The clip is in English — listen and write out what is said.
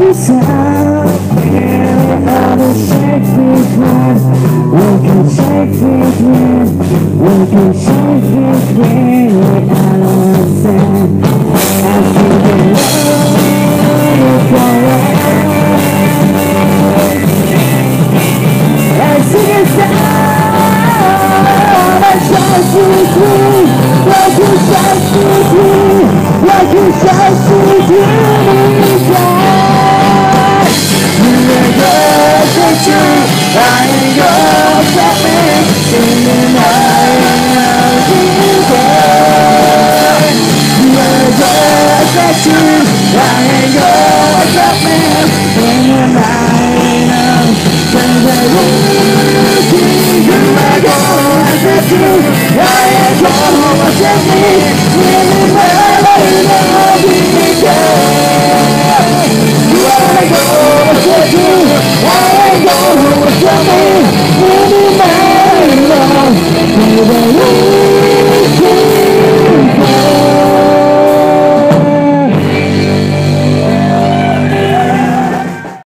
inside And all the shakes we can shake we plan We can shake we plan I don't understand I feel the love is going I sing a song I shake we plan Like you. shake we plan Like you shake we I ain't gonna you're